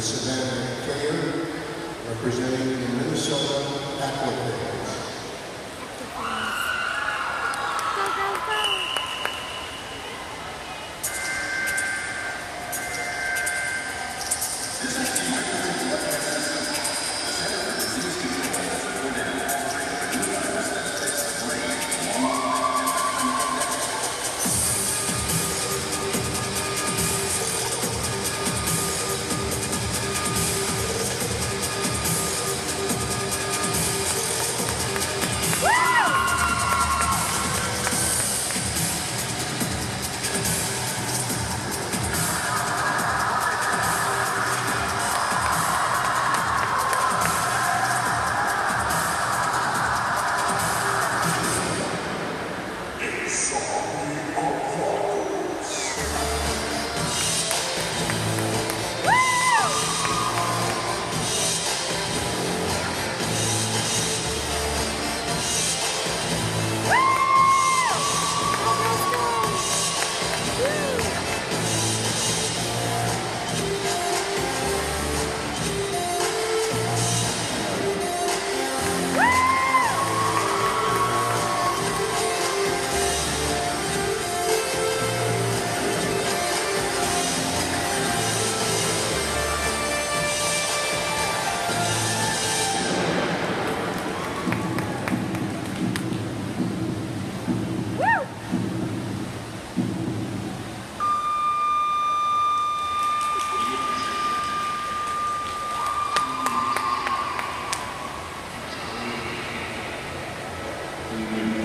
Savannah Kayer, representing the Minnesota Aquitails. Amen.